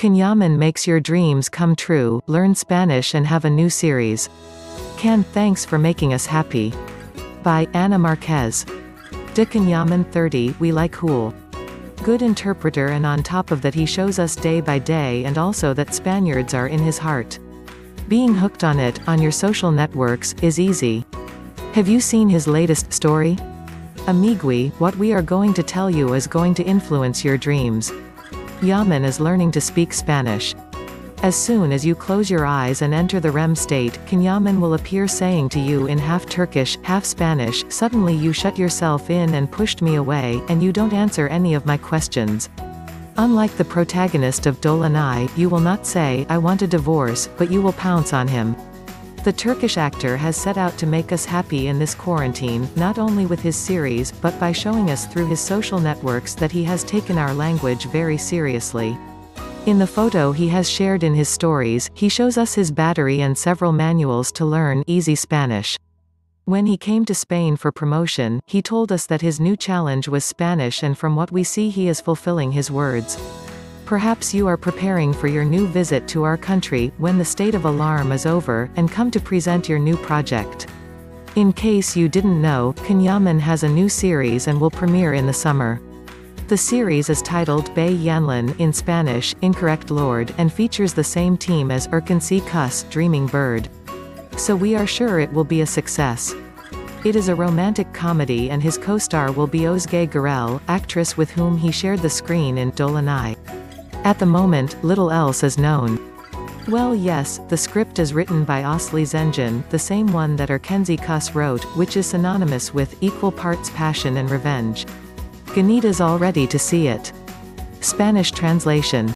Can Yaman makes your dreams come true, learn Spanish and have a new series. Can, thanks for making us happy. By Anna Marquez. De Can Yaman 30, we like cool. Good interpreter and on top of that he shows us day by day and also that Spaniards are in his heart. Being hooked on it, on your social networks, is easy. Have you seen his latest story? Amigui, what we are going to tell you is going to influence your dreams. Yaman is learning to speak Spanish. As soon as you close your eyes and enter the REM state, Can Yaman will appear saying to you in half Turkish, half Spanish, suddenly you shut yourself in and pushed me away, and you don't answer any of my questions. Unlike the protagonist of Dolunay, you will not say, I want a divorce, but you will pounce on him. The Turkish actor has set out to make us happy in this quarantine, not only with his series, but by showing us through his social networks that he has taken our language very seriously. In the photo he has shared in his stories, he shows us his battery and several manuals to learn easy Spanish. When he came to Spain for promotion, he told us that his new challenge was Spanish and from what we see he is fulfilling his words. Perhaps you are preparing for your new visit to our country, when the state of alarm is over, and come to present your new project. In case you didn't know, Can Yaman has a new series and will premiere in the summer. The series is titled Bay Yanlış in Spanish, Incorrect Lord, and features the same team as Erkenci Kuş, Dreaming Bird. So we are sure it will be a success. It is a romantic comedy and his co-star will be Özge Gürel, actress with whom he shared the screen in Dolunay. At the moment, little else is known. Well yes, the script is written by Asli Zengin, the same one that Erkenci Kuş wrote, which is synonymous with equal parts passion and revenge. Ganita's all ready to see it. Spanish translation